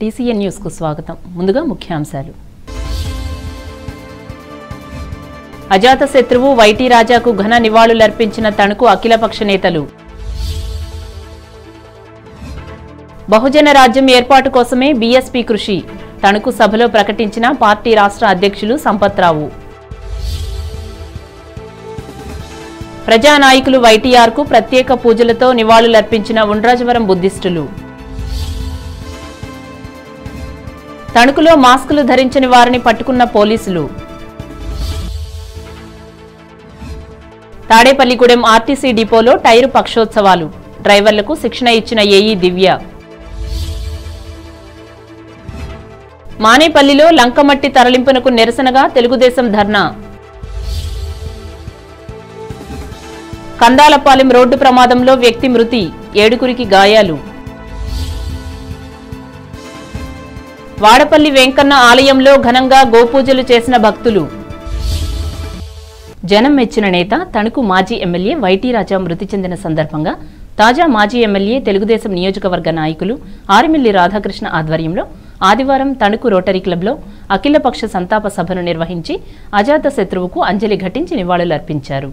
TCN న్యూస్కు స్వాగతం. ముందుగా ముఖ్యాంశాలు. అజాతశత్రువు వైటీ రాజాకు ఘన నివాళులర్పించిన తణుకు అఖిలపక్ష నేతలు. బహుజన రాజ్యం ఏర్పాటు కోసమే బీఎస్పీ కృషి. తణుకు సభలో ప్రకటించిన పార్టీ రాష్ట్ర అధ్యక్షులు సంపత్రావు. ప్రజానాయకులు వైటీఆర్కు ప్రత్యేక పూజలతో నివాళులర్పించిన ఉండ్రాజవరం బుద్ధిస్టులు. తణుకులో మాస్కులు ధరించని వారిని పట్టుకున్న పోలీసులు. తాడేపల్లిగూడెం ఆర్టీసీ డిపోలో టైరు పక్షోత్సవాలు. డ్రైవర్లకు శిక్షణ ఇచ్చిన ఏఈ దివ్య. మానేపల్లిలో లంకమట్టి తరలింపునకు నిరసనగా తెలుగుదేశం ధర్నా. కందాలపాలెం రోడ్డు ప్రమాదంలో వ్యక్తి మృతి ఏడుగురికి గాయాలు. వాడపల్లి వెంకన్న ఆలయంలో ఘనంగా గోపూజలు చేసిన భక్తులు. జనం మెచ్చిన నేత తణుకు మాజీ ఎమ్మెల్యే వైటీ రాజా మృతి చెందిన సందర్భంగా తాజా మాజీ ఎమ్మెల్యే తెలుగుదేశం నియోజకవర్గ నాయకులు ఆరిమిల్లి రాధాకృష్ణ ఆధ్వర్యంలో ఆదివారం తణుకు రోటరీ క్లబ్లో అఖిలపక్ష సంతాప సభను నిర్వహించి అజాత శత్రువుకు అంజలి ఘటించి నివాళులర్పించారు.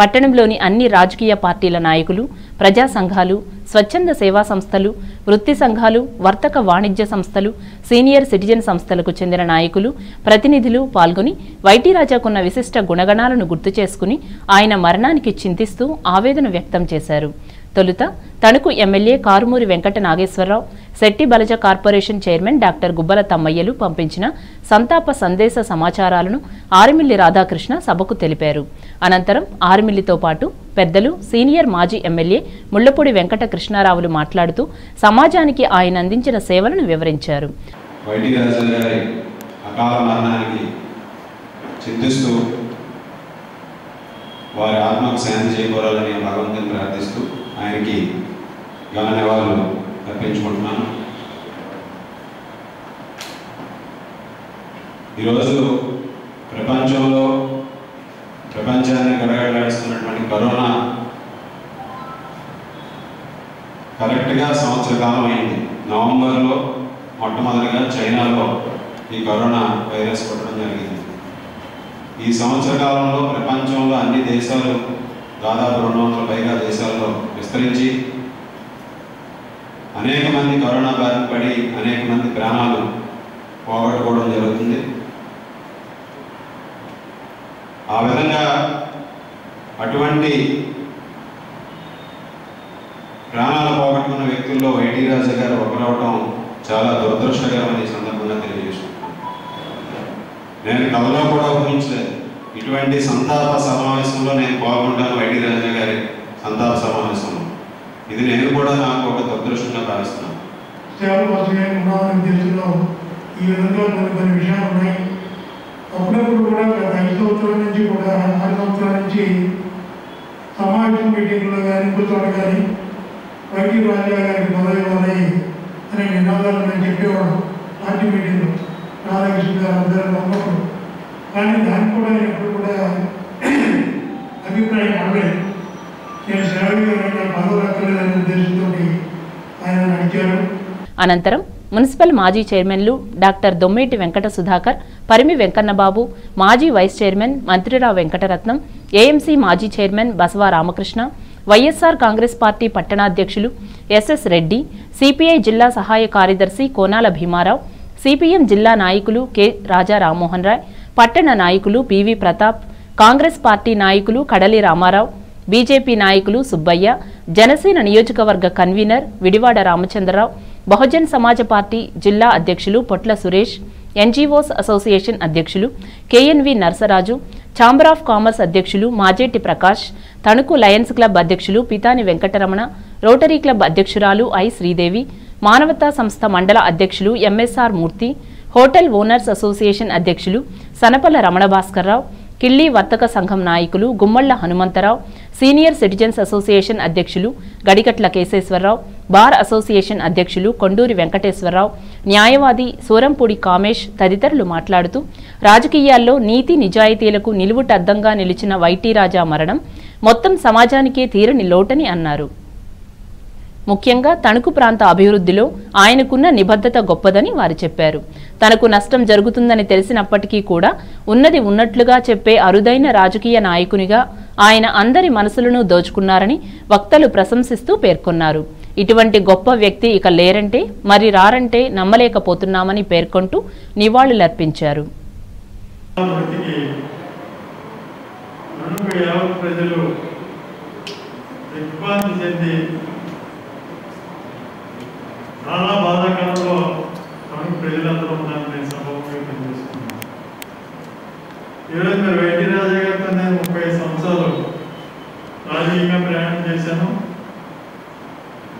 పట్టణంలోని అన్ని రాజకీయ పార్టీల నాయకులు ప్రజా సంఘాలు స్వచ్ఛంద సేవా సంస్థలు వృత్తి సంఘాలు వర్తక వాణిజ్య సంస్థలు సీనియర్ సిటిజన్ సంస్థలకు చెందిన నాయకులు ప్రతినిధులు పాల్గొని వైటీ రాజాకున్న విశిష్ట గుణగణాలను గుర్తు చేసుకుని ఆయన మరణానికి చింతిస్తూ ఆవేదన వ్యక్తం చేశారు. తొలుత Tanuku MLA Karumuri Venkata Nageswararao Setti Balija corporation chairman doctor Gubbala తమ్మయ్యలు పంపించిన సంతాప సందేశ సమాచారాలను ఆరిమిల్లి రాధాకృష్ణ సభకు తెలిపారు. అనంతరం ఆరిమిల్లితో పాటు పెద్దలు సీనియర్ మాజీ ఎమ్మెల్యే ముళ్ళపూడి వెంకట కృష్ణారావులు మాట్లాడుతూ సమాజానికి ఆయన అందించిన సేవలను వివరించారు. చింతిస్తూ వారి ఆత్మకు శాంతి చేకూరాలని భగవంతుని ప్రార్థిస్తూ ఆయనకి ఘన నివాళులు అర్పించుకుంటున్నాను ఈరోజు ప్రపంచంలో ప్రపంచాన్ని గడగడలాడిస్తున్నటువంటి కరోనా కరెక్ట్గా సంవత్సర కాలం అయింది. నవంబర్లో మొట్టమొదటిగా చైనాలో ఈ కరోనా వైరస్ కొట్టడం జరిగింది. ఈ సంవత్సర కాలంలో ప్రపంచంలో అన్ని దేశాలు దాదాపు రెండు వందల పైగా దేశాల్లో విస్తరించి అనేక మంది కరోనా బారిన పడి అనేక మంది ప్రాణాలు పోగొట్టుకోవడం జరుగుతుంది. ఆ విధంగా అటువంటి ప్రాణాలు పోగొట్టుకున్న వ్యక్తుల్లో ఎన్టీ రాజా గారు ఒకరవటం చాలా దురదృష్టకరమని ఈ సందర్భంగా తెలియజేస్తున్నాను. నేను కథలో కూడా ఊహించలేదు. ఇటువంటి సంతాప సమావేశంలో నేను పాల్గొంటాను వైటీ రాజా గారి సంతాప సమావేశంలో. ఇది నేను కూడా నాకు ఒక దురదృష్టంగా భావిస్తున్నాను. సేవల కోసమే ఉన్నామని తెలుసులో ఈ విధంగా కొన్ని కొన్ని విషయాలు ఉన్నాయి. అప్పుడప్పుడు కూడా గత ఐదు సంవత్సరాల నుంచి కూడా ఆరు సంవత్సరాల నుంచి సమావేశం మీటింగ్లో కానీ కూర్చోవడం కానీ వైద్య రాజా గారికి మొదలై పదవి అనే నినాదాలు నేను చెప్పేవాడు పార్టీ మీటింగ్లో. రాధాకృష్ణ గారు అందరూ ఉన్నప్పుడు కానీ దానికి కూడా నేను ఎప్పుడు కూడా అభిప్రాయం అవ్వలేదు నేను పదవి ఉద్దేశంతో ఆయన అనంతరం మున్సిపల్ మాజీ చైర్మన్లు డాక్టర్ దొమ్మేటి వెంకట సుధాకర్ పరిమి వెంకన్నబాబు మాజీ vice chairman Mantrirao Venkataratnam AMC మాజీ చైర్మన్ బసవ రామకృష్ణ వైఎస్ఆర్ కాంగ్రెస్ పార్టీ పట్టణాధ్యక్షులు ఎస్ఎస్ రెడ్డి సిపిఐ జిల్లా సహాయ కార్యదర్శి కోనాల భీమారావు సిపిఎం జిల్లా నాయకులు కె రాజా రామ్మోహన్ రాయ్ పట్టణ నాయకులు పివి ప్రతాప్ కాంగ్రెస్ పార్టీ నాయకులు కడలి రామారావు బీజేపీ నాయకులు సుబ్బయ్య జనసేన నియోజకవర్గ కన్వీనర్ విడివాడ రామచంద్రరావు బహుజన్ సమాజ పార్టీ జిల్లా అధ్యక్షులు పొట్ల సురేష్ ఎన్జీఓస్ అసోసియేషన్ అధ్యక్షులు KNV Narsaraju chamber of commerce అధ్యక్షులు మాజేటి ప్రకాష్ తణుకు లయన్స్ క్లబ్ అధ్యక్షులు పితాని వెంకటరమణ రోటరీ క్లబ్ అధ్యక్షురాలు ఐ శ్రీదేవి మానవతా సంస్థ మండల అధ్యక్షులు MSR Murthy hotel owners association అధ్యక్షులు సనపల్ల రమణ భాస్కర్రావు కిళ్ళీ వర్తక సంఘం నాయకులు Gummalla Hanumantharao senior citizens association అధ్యక్షులు గడికట్ల కేశేశ్వరరావు బార్ అసోసియేషన్ అధ్యక్షులు కొండూరి వెంకటేశ్వరరావు న్యాయవాది సూరంపూడి కామేష్ తదితరులు మాట్లాడుతూ రాజకీయాల్లో నీతి నిజాయితీలకు నిలువుటద్దంగా నిలిచిన వైటీ రాజా మరణం మొత్తం సమాజానికే తీరని లోటని అన్నారు. ముఖ్యంగా తణుకు ప్రాంత అభివృద్ధిలో ఆయనకున్న నిబద్ధత గొప్పదని వారు చెప్పారు. తనకు నష్టం జరుగుతుందని తెలిసినప్పటికీ కూడా ఉన్నది ఉన్నట్లుగా చెప్పే అరుదైన రాజకీయ నాయకునిగా ఆయన అందరి మనసులను దోచుకున్నారని వక్తలు ప్రశంసిస్తూ పేర్కొన్నారు. ఇటువంటి గొప్ప వ్యక్తి ఇక లేరంటే మరి రారంటే నమ్మలేకపోతున్నామని పేర్కొంటూ నివాళులర్పించారు. ప్రజలు దిగ్భ్రాంతి చెంది చాలా ప్రజలందరూ ఉన్నారని నేను ఈరోజు మీరు వెంకటరాజు గారితో నేను ముప్పై రాజకీయంగా ప్రయాణం చేశాను.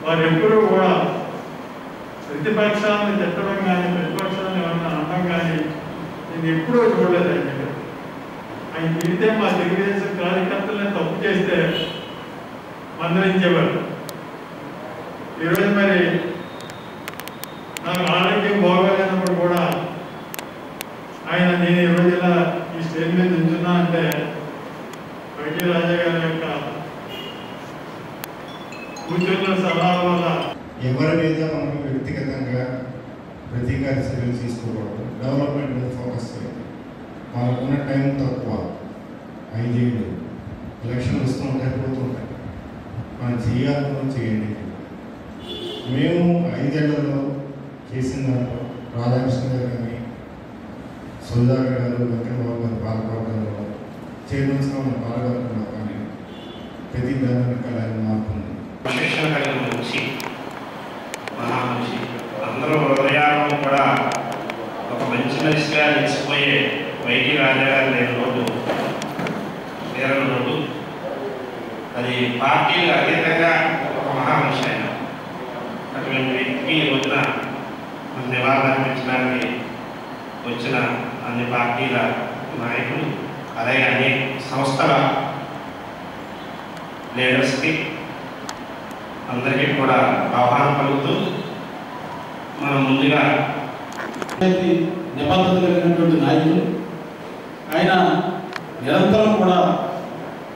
వారు ఎప్పుడూ కూడా ప్రతిపక్షాలను తిట్టడం కానీ ప్రతిపక్షాలను ఏమన్నా అనడం కానీ నేను ఎప్పుడూ చూడలేదు ఆయన దగ్గర ఆయన తిరిగితే మా తెలుగుదేశం కార్యకర్తలను తప్పు చేస్తే మందలించేవారు. ఈరోజు మరి నాకు ఆరోగ్యం బాగోలేనప్పుడు కూడా ఆయన నేను ఈరోజు ఇలా ఈ స్టేజ్ మీద ఉంచున్నా అంటే వైద్య రాజా గారి యొక్క సూచనల సలహాల వల్ల ఎవరి మీద మనం వ్యక్తిగతంగా ప్రతీకార చర్యలు తీసుకోవడం డెవలప్మెంట్ మీద ఫోకస్ చేయాలి మనకున్న టైం తక్కువ. ఐదేళ్ళు ఎలక్షన్ వస్తూ ఉంటాయి పోతూ ఉంటాయి. మనం చేయాలని చేయండి. మేము ఐదేళ్ళలో చేసిన దాంట్లో రాధాకృష్ణ గారు కానీ సుధాకర్ గారు వెంకటబాబు గారు పాల్గొనడంలో చైర్మన్స్గా మనం పాల్గొనడంలో కానీ ప్రతి దాని వెనకాల మార్పు ఉంది శిక్షణ కలిగిన మనిషి మహామనిషి అందరూ హృదయాలను కూడా ఒక మంచి మనిషిగా నిలిచిపోయే వైద్య నేను రోడ్డు తీరని రోడ్డు. అది పార్టీలు అతీతంగా ఒక మహామనిషి ఆయన. అటువంటి వ్యక్తికి ఈ రోజున మన నివాళులు అర్పించడానికి వచ్చిన అన్ని పార్టీల నాయకులు అలాగే అన్ని సంస్థల లీడర్స్కి అందరికీ కూడా ఆహ్వానం కలుగుతూ మనం ముందుగా నిబంధనలు కలిగినటువంటి నాయకులు ఆయన నిరంతరం కూడా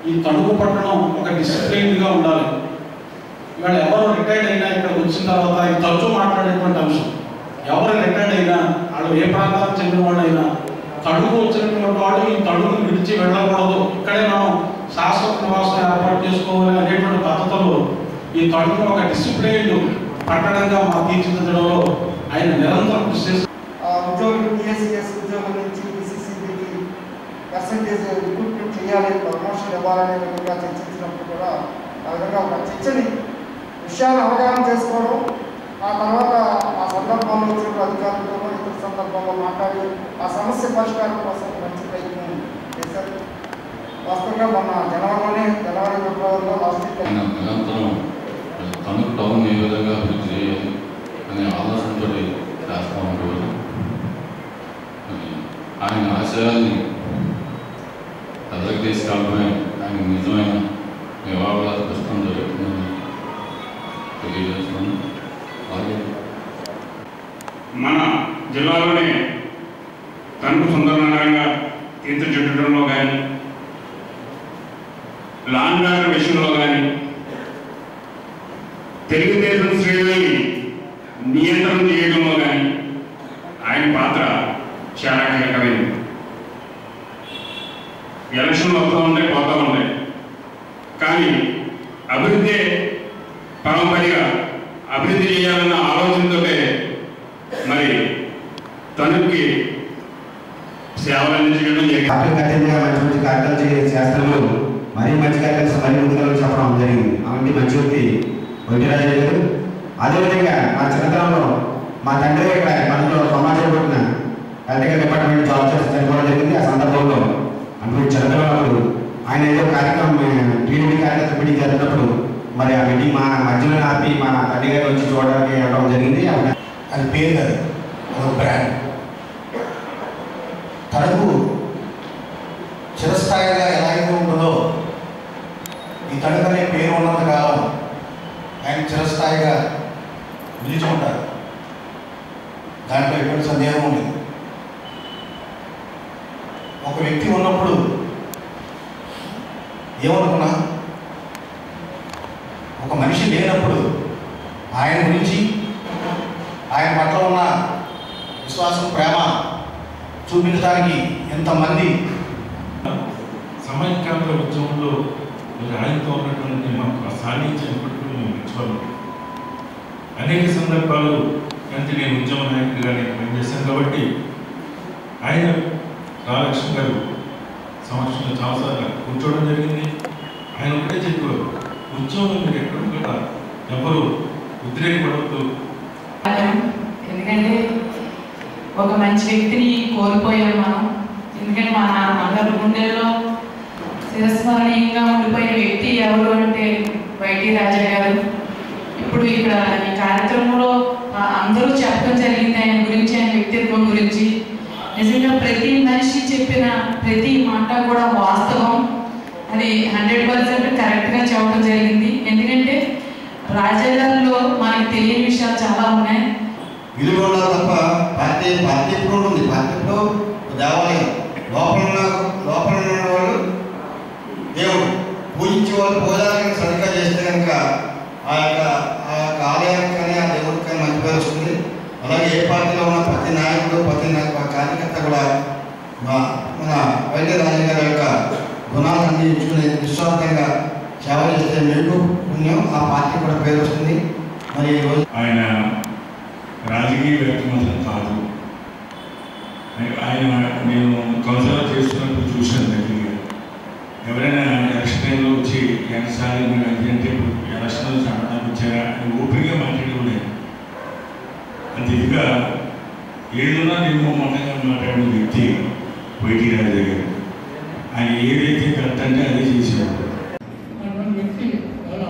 ఈ తణుకు పట్టణం ఒక డిసిప్లైన్గా ఉండాలి. ఇవాళ ఎవరు రిటైర్డ్ అయినా ఇక్కడ వచ్చిన తర్వాత ఈ తరచూ మాట్లాడేటువంటి అంశం. ఎవరు రిటైర్డ్ అయినా వాళ్ళు ఏ ప్రాంతానికి చెందిన వాళ్ళైనా తడుగు వచ్చినటువంటి వాళ్ళు ఈ తడుగును విడిచి వెళ్ళకూడదు. ఇక్కడే మనం శాశ్వత నివాసం ఏర్పాటు చేసుకోవాలి అనేటువంటి పద్ధతులు ఈ తడుగును ఒక డిసిప్లైన్డ్ పట్టణంగా మా తీర్చిదిద్దడంలో ఆయన నిరంతరం కృషి చేస్తారు. చేసే రిక్రూట్మెంట్ చేయాలి ప్రమోషన్ ఇవ్వాలనే విధంగా చర్చించినప్పుడు కూడా ఆ విధంగా ఒక చర్చని విషయాన్ని అవగాహన చేసుకోవడం ఆ తర్వాత ఆ సందర్భంలో వచ్చిన అధికారులతో ఇతర సందర్భంలో మాట్లాడి ఆ సమస్య పరిష్కారం కోసం మంచి ప్రయత్నం చేశారు. వాస్తవంగా మొన్న జనవరిలోనే జనవరి ఫిబ్రవరిలో లాస్ట్ నిరంతరం తణుకు టౌన్ ఏ విధంగా అభివృద్ధి చేయాలి అనే ఆలోచనతో చేస్తూ ఉండేవారు ఆయన ఆశయాన్ని ప్రజలకు తీసుకెళ్ళడమే ఆయన నిజమైన నివాళులు అర్పిస్తడం జరుగుతుందని తెలియజేస్తున్నాను అలాగే మన జిల్లాలోనే తణుకు గారు నగరంగా చుట్టడంలో కానీ లాండ్ ఆర్డర్ విషయంలో కానీ తెలుగుదేశం శ్రేణుల్ని నియంత్రణ చేయడంలో కానీ ఆయన పాత్ర చాలా కీలకమైనది ఎలక్షన్లు వస్తూ ఉంటాయి పోతూ ఉంటాయి కానీ అభివృద్ధి పరంపరగా అభివృద్ధి చేయాలన్న ఆలోచనతోటే మరి తనుకి సేవలు అందించడం జరిగింది. పార్టీకి అతీతంగా మంచి మంచి కార్యక్రమాలు చే- చేస్తున్నారు. మరీ మంచి కార్యక్రమాలు మరీ ముందుగా చెప్పడం జరిగింది. అలాంటి మంచి వ్యక్తి వైద్యరాజు గారు. అదేవిధంగా మా చిన్నతనంలో మా తండ్రి ఇక్కడ మనలో సమాజం పెట్టిన ఎలక్ట్రికల్ డిపార్ట్మెంట్ జాబ్ చేసి చనిపోవడం జరిగింది. ఆ సందర్భంలో అంటే చంద్రబాబు ఆయన ఏదో కార్యక్రమం టీడీపీ కార్యకర్త మీటింగ్ జరిగినప్పుడు మరి ఆ మీటింగ్ మా మధ్యలో ఆపి మా తండ్రి గారు వచ్చి చూడడానికి వెళ్ళడం జరిగింది. అది పేరు కాదు. అదొక బ్రాండ్ తణుకు చిరస్థాయిగా ఎలా అయితే ఉంటుందో ఈ తణుకు అనే పేరు ఉన్నంత కాలం ఆయన చిరస్థాయిగా నిలుచుకుంటారు. దాంట్లో ఎటువంటి సందేహం లేదు ఒక వ్యక్తి ఉన్నప్పుడు ఏమనుకున్నా లేనప్పుడు ఆయన గురించి ఆయన పట్ల ఉన్న విశ్వాసం ప్రేమ చూపించడానికి ఎంతమంది సమైక్యాంధ్ర ఉద్యమంలో మీరు ఆయనతో ఉన్నటువంటి మాకు సాన్నిధ్యం ఇప్పటికీ మేము మెచ్చుకోవాలి అనేక సందర్భాలు అంటే నేను ఉద్యమ నాయకుడిగా నేను పనిచేశాను కాబట్టి ఆయన రాలక్ష్మి గారు సంవత్సరంలో చాలాసార్లు కూర్చోవడం జరిగింది. ఆయన ఒకటే చెప్పారు ఉద్యోగం మీరు ఎక్కడ కూడా ఎవరు ఉద్రేకపడవద్దు ఎందుకంటే ఒక మంచి వ్యక్తిని కోల్పోయాం మనం. ఎందుకంటే మా నాన్నగారు గుండెల్లో చిరస్మరణీయంగా ఉండిపోయిన వ్యక్తి ఎవరు అంటే వైటి రాజా గారు ఇప్పుడు ఇక్కడ ఈ కార్యక్రమంలో అందరూ చెప్పడం జరిగింది ఆయన గురించి ఆయన వ్యక్తిత్వం గురించి. నిజంగా ప్రతి మనిషి చెప్పిన ప్రతి మాట కూడా వాస్తవం. అది హండ్రెడ్ పర్సెంట్ కరెక్ట్గా చెప్పడం జరిగింది. రాజాగారిలో మనకి తెలియని విషయాలు చాలా ఉన్నాయి. విలువ తప్ప పార్టీ పార్టీ ఎప్పుడు ఉంది. పార్టీ ఎప్పుడు దేవాలయం. లోపల లోపల ఉన్న వాళ్ళు దేవుడు. పూజించే వాళ్ళు పూజారికి సరిగ్గా చేస్తే కనుక ఆ యొక్క ఆ యొక్క ఆలయానికి కానీ ఆ దేవుడికి కానీ మంచి పేరు వస్తుంది. అలాగే ఏ పార్టీలో ఉన్న ప్రతి నాయకుడు ప్రతి నా- కార్యకర్త కూడా మా మన వైద్య రాజు గారి యొక్క గుణాలన్నీ ఇచ్చుకుని నిస్వార్థంగా సేవ చేస్తే మీకు పుణ్యం ఆ పార్టీ కూడా పేరు వస్తుంది. మరి ఆయన రాజకీయ వ్యక్తి మాత్రం కాదు. ఆయన నేను కౌన్సిలర్ చేస్తున్నప్పుడు చూశాను దగ్గరగా ఎవరైనా ఎలక్షన్ టైంలో వచ్చి ఎన్నిసార్లు మీరు అంటే ఇప్పుడు ఎలక్షన్ చంపడానికి వచ్చారా అని ఓపెన్గా మాట్లాడేవాడే అంత ఇదిగా ఏదున్నా నిర్మమంగా మాట్లాడిన వ్యక్తి వైటీ రాజు గారు ఆయన ఏదైతే కరెక్ట్ అంటే అదే చేసేవాడు అటువంటి వ్యక్తి చాలా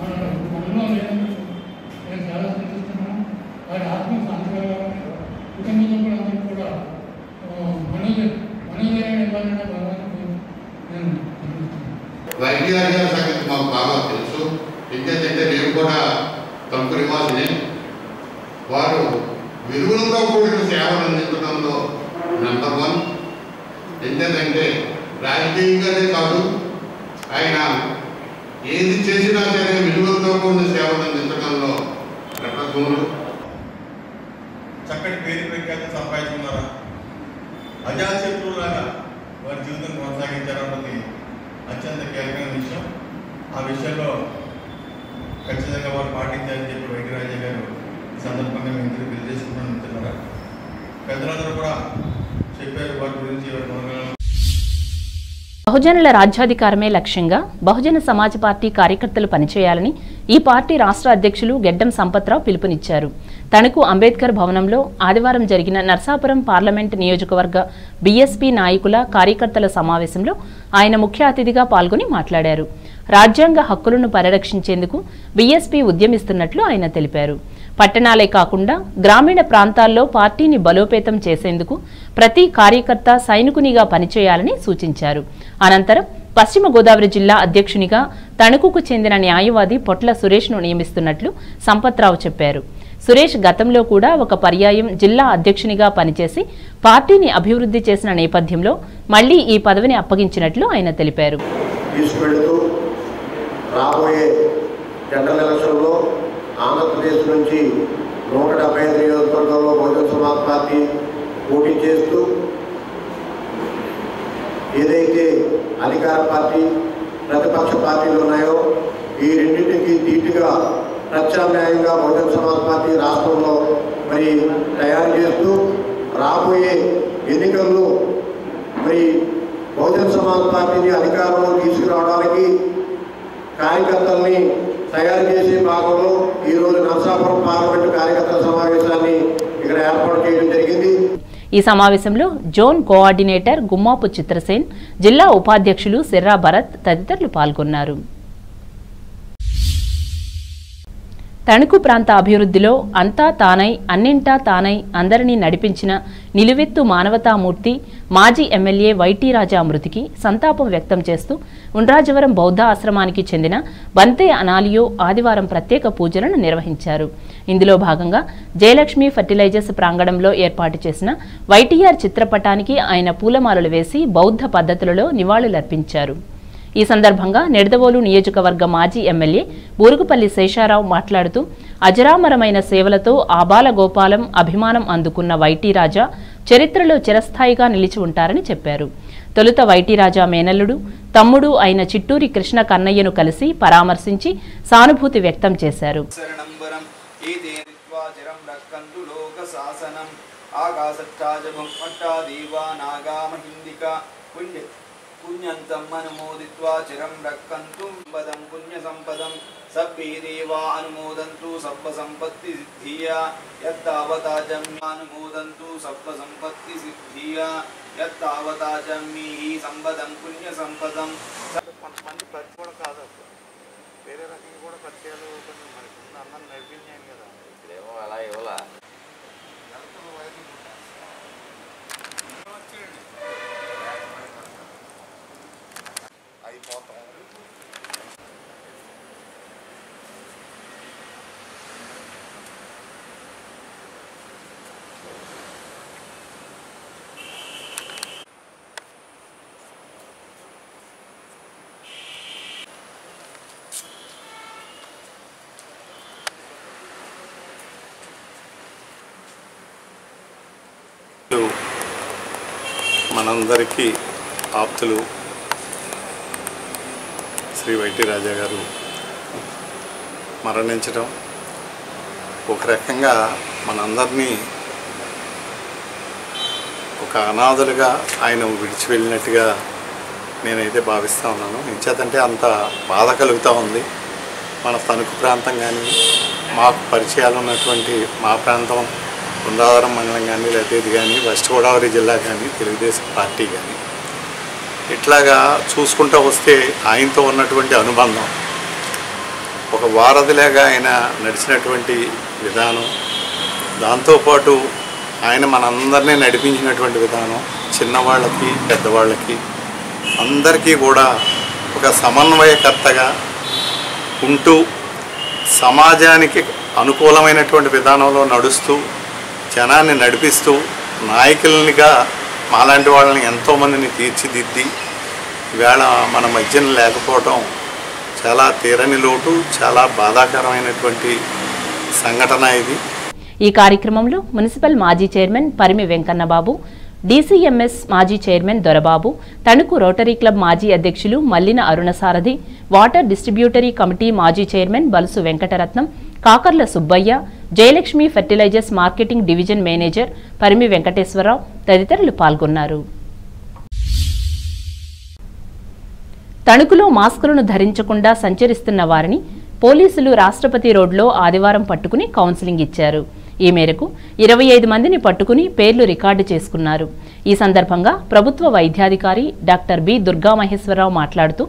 మన మనలో లేనందుకు నేను చాలా సంతోషిస్తున్నాను వారి ఆత్మ శాంతిగా కుటుంబంలో కూడా అందరూ కూడా మనోజ మనోదయం ఇవ్వాలనే భగవానికి నేను సంతోషిస్తున్నాను గారి సంగతి మాకు బాగా తెలుసు. ఎందుకంటే నేను కూడా తమకు నివాసిని. వారు విలువలతో కూడిన సేవలు అందించడంలో నెంబర్ వన్ ఎందుకంటే రాజకీయంగానే కాదు ఆయన ఏది చేసినా సరే విలువలతో కూడిన సేవలు అందించడంలో ప్రపంచంలో విషయంలో ఖచ్చితంగా వారు పాటించాలని చెప్పి వైద్యరాజయ్య గారు ఈ సందర్భంగా మేము ఇద్దరు తెలియజేసుకున్నాను మిత్రులారా పెద్దలందరూ కూడా చెప్పారు వారి గురించి వారి గుణగణాలు బహుజనుల రాజ్యాధికారమే లక్ష్యంగా బహుజన సమాజ్ పార్టీ కార్యకర్తలు పనిచేయాలని ఈ పార్టీ రాష్ట్ర అధ్యక్షులు గెడ్డం సంపత్రావు పిలుపునిచ్చారు. తణుకు అంబేద్కర్ భవనంలో ఆదివారం జరిగిన నర్సాపురం పార్లమెంట్ నియోజకవర్గ బీఎస్పీ నాయకుల కార్యకర్తల సమావేశంలో ఆయన ముఖ్య అతిథిగా పాల్గొని మాట్లాడారు. రాజ్యాంగ హక్కులను పరిరక్షించేందుకు బీఎస్పీ ఉద్యమిస్తున్నట్లు ఆయన తెలిపారు. పట్టణాలే కాకుండా గ్రామీణ ప్రాంతాల్లో పార్టీని బలోపేతం చేసేందుకు ప్రతి కార్యకర్త సైనికునిగా పనిచేయాలని సూచించారు. అనంతరం పశ్చిమ గోదావరి జిల్లా అధ్యక్షునిగా తణుకుకు చెందిన న్యాయవాది పొట్ల సురేష్ను నియమిస్తున్నట్లు సంపత్రావు చెప్పారు. సురేష్ గతంలో కూడా ఒక పర్యాయం జిల్లా అధ్యక్షునిగా పనిచేసి పార్టీని అభివృద్ధి చేసిన నేపథ్యంలో మళ్ళీ ఈ పదవిని అప్పగించినట్లు ఆయన తెలిపారు. రాబోయే జనరల్ ఎలక్షన్లో ఆంధ్రప్రదేశ్ నుంచి నూట డెబ్బై ఐదు నియోజకవర్గంలో బహుజన సమాజ్ పార్టీ పోటీ చేస్తూ ఏదైతే అధికార పార్టీ ప్రతిపక్ష పార్టీలు ఉన్నాయో ఈ రెండింటికి ధీటుగా ప్రత్యామ్నాయంగా బహుజన సమాజ్ పార్టీ రాష్ట్రంలో మరి తయారు చేస్తూ రాబోయే ఎన్నికల్లో మరి బహుజన సమాజ్ పార్టీని అధికారంలో తీసుకురావడానికి కార్యకర్తల్ని తయారు చేసే భాగంలో ఈరోజు నరసాపురం పార్లమెంటు కార్యకర్తల సమావేశాన్ని ఇక్కడ ఏర్పాటు చేయడం జరిగింది. ఈ సమావేశంలో జోన్ కోఆర్డినేటర్ గుమ్మాపు చిత్రసేన్ జిల్లా ఉపాధ్యక్షులు సిర్రా భరత్ తదితరులు పాల్గొన్నారు. తణుకు ప్రాంత అభివృద్ధిలో అంతా తానై అన్నింటా తానై అందరినీ నడిపించిన నిలువెత్తు మానవతామూర్తి మాజీ ఎమ్మెల్యే వైటీ రాజా మృతికి సంతాపం వ్యక్తం చేస్తూ ఉండ్రాజవరం బౌద్ధ ఆశ్రమానికి చెందిన బంతే అనాలియో ఆదివారం ప్రత్యేక పూజలను నిర్వహించారు. ఇందులో భాగంగా జయలక్ష్మి ఫర్టిలైజర్స్ ప్రాంగణంలో ఏర్పాటు చేసిన వైటీఆర్ చిత్రపటానికి ఆయన పూలమాలలు వేసి బౌద్ధ పద్ధతులలో నివాళులర్పించారు. ఈ సందర్భంగా నిడదవోలు నియోజకవర్గ మాజీ ఎమ్మెల్యే బూరుగుపల్లి శేషారావు మాట్లాడుతూ అజరామరమైన సేవలతో ఆబాల గోపాలం అభిమానం అందుకున్న వైటీ రాజా చరిత్రలో చిరస్థాయిగా నిలిచి ఉంటారని చెప్పారు. తొలుత వైటీ రాజా మేనల్లుడు తమ్ముడు అయిన చిట్టూరి కృష్ణ కన్నయ్యను కలిసి పరామర్శించి సానుభూతి వ్యక్తం చేశారు. శరణంబరం పుణ్యంతం అనుమోదిత్వా చిరం రక్కంతు పదం పుణ్య సంపదం. సభ్యే దేవా అనుమోదంతు సర్వ సంపత్తి సిద్ధియా. యత్తావతాజం అనుమోదంతు సర్వ సంపత్తి సిద్ధియా. యత్తావతాజం మీ సంపదం పుణ్య సంపదం. కొంతమంది ప్రతి కూడా కాదు వేరే రకంగా కూడా పరిచయాలు కొంచెం మనకి అన్నం నడిపించాను కదా. ఇప్పుడేమో అలా ఇవ్వలా. అయిపోతాం మనందరికీ ఆప్తులు శ్రీ వైటి రాజా గారు మరణించడం ఒక రకంగా మనందరినీ ఒక అనాథలుగా ఆయన విడిచి వెళ్ళినట్టుగా నేనైతే భావిస్తూ ఉన్నాను. ఇంచేతంటే అంత బాధ కలుగుతూ ఉంది. మన తణుకు ప్రాంతం కానీ మాకు పరిచయాలు ఉన్నటువంటి మా ప్రాంతం బృందావరం మండలం కానీ లేదా ఇది కానీ వెస్ట్ గోదావరి జిల్లా కానీ తెలుగుదేశం పార్టీ కానీ ఇట్లాగా చూసుకుంటూ వస్తే ఆయనతో ఉన్నటువంటి అనుబంధం ఒక వారధిలాగా ఆయన నడిచినటువంటి విధానం దాంతోపాటు ఆయన మనందరినీ నడిపించినటువంటి విధానం చిన్నవాళ్ళకి పెద్దవాళ్ళకి అందరికీ కూడా ఒక సమన్వయకర్తగా ఉంటూ సమాజానికి అనుకూలమైనటువంటి విధానంలో నడుస్తూ జనాన్ని నడిపిస్తూ నాయకులనిగా మాలాంటి వాళ్ళని ఎంతోమందిని తీర్చిదిద్ది ఈవేళ మన మధ్యన లేకపోవటం చాలా తీరని లోటు చాలా బాధాకరమైనటువంటి సంఘటన ఇది. ఈ కార్యక్రమంలో మున్సిపల్ మాజీ చైర్మన్ పరిమి వెంకన్నబాబు డీసీఎంఎస్ మాజీ chairman Dorababu Tanuku rotary club మాజీ అధ్యక్షులు Mallina Arunasarathi water distributory committee మాజీ chairman Balusu Venkataratnam Kakarla Subbaiah Jayalakshmi fertilizers marketing division manager Parimi Venkateswararao తదితరులు పాల్గొన్నారు. తణుకులో మాస్కులను ధరించకుండా సంచరిస్తున్న వారిని పోలీసులు రాష్ట్రపతి రోడ్లో ఆదివారం పట్టుకుని కౌన్సిలింగ్ ఇచ్చారు. ఈ మేరకు ఇరవై ఐదు మందిని పట్టుకుని పేర్లు రికార్డు చేసుకున్నారు. ఈ సందర్భంగా ప్రభుత్వ వైద్యాధికారి డాక్టర్ బి దుర్గామహేశ్వరరావు మాట్లాడుతూ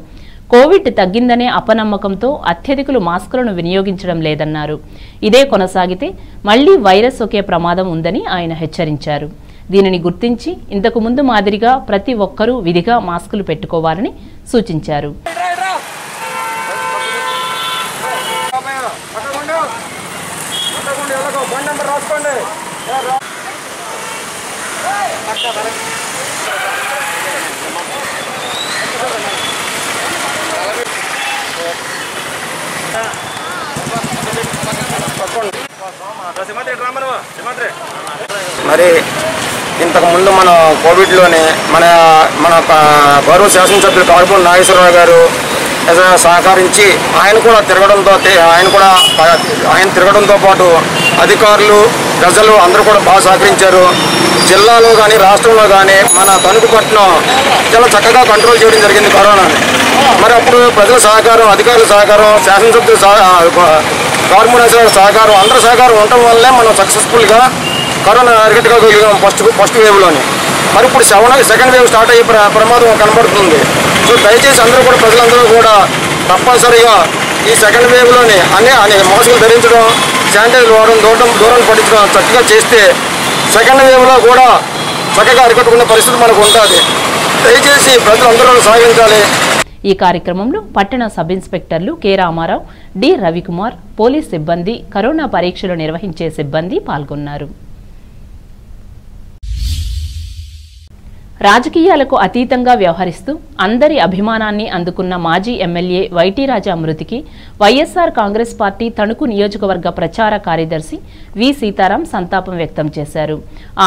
కోవిడ్ తగ్గిందనే అపనమ్మకంతో అత్యధికులు మాస్కులను వినియోగించడం లేదన్నారు. ఇదే కొనసాగితే మళ్ళీ వైరస్ ఒకే ప్రమాదం ఉందని ఆయన హెచ్చరించారు. దీనిని గుర్తించి ఇంతకు ముందు మాదిరిగా ప్రతి ఒక్కరూ విధిగా మాస్కులు పెట్టుకోవాలని సూచించారు. మరి ఇంతకుముందు మన కోవిడ్లోనే మన మన గౌరవ శాసనసభ్యులు కాడుపూడి నాగేశ్వరరావు గారు సహకరించి ఆయన కూడా తిరగడంతో ఆయన కూడా ఆయన తిరగడంతో పాటు అధికారులు ప్రజలు అందరూ కూడా బాగా సహకరించారు. జిల్లాలో కానీ రాష్ట్రంలో కానీ మన తణుకు పట్టణం చాలా చక్కగా కంట్రోల్ చేయడం జరిగింది కరోనాని మరి అప్పుడు ప్రజల సహకారం అధికారుల సహకారం శాసనసభ్యుల కార్పొరేషన్ సహకారం అందరి సహకారం ఉండటం వల్లే మనం సక్సెస్ఫుల్గా కరోనా అరికట్టుకోగలిగాం ఫస్ట్ ఫస్ట్ వేవ్లోని. మరి ఇప్పుడు సెవెన్ సెకండ్ వేవ్ స్టార్ట్ అయ్యే ప్రమాదం కనబడుతుంది. సో దయచేసి అందరూ కూడా ప్రజలందరూ కూడా తప్పనిసరిగా ఈ సెకండ్ వేవ్లోని అనే అనే మాస్కులు ధరించడం శానిటైజర్ వాడడం దూరం దూరం పట్టించడం చక్కగా చేస్తే సెకండ్ వేవ్లో కూడా చక్కగా అరికట్టుకునే పరిస్థితి మనకు ఉంటుంది. దయచేసి ప్రజలందరూ సాగించాలి ఈ కార్యక్రమంలో పట్టణ sub ఇన్స్పెక్టర్లు K Ramarao D Ravikumar police సిబ్బంది కరోనా పరీక్షలు నిర్వహించే సిబ్బంది పాల్గొన్నారు. రాజకీయాలకు అతీతంగా వ్యవహరిస్తూ అందరి అభిమానాన్ని అందుకున్న మాజీ ఎమ్మెల్యే వైటీ రాజా మృతికి వైఎస్ఆర్ కాంగ్రెస్ పార్టీ తణుకు నియోజకవర్గ ప్రచార కార్యదర్శి వి సీతారాం సంతాపం వ్యక్తం చేశారు.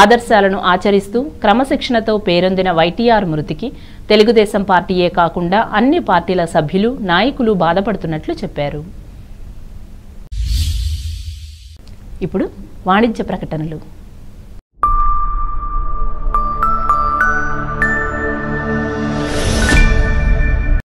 ఆదర్శాలను ఆచరిస్తూ క్రమశిక్షణతో పేరొందిన వైటీఆర్ మృతికి తెలుగుదేశం పార్టీయే కాకుండా అన్ని పార్టీల సభ్యులు నాయకులు బాధపడుతున్నట్లు చెప్పారు. ఇప్పుడు వాణిజ్య ప్రకటనలు.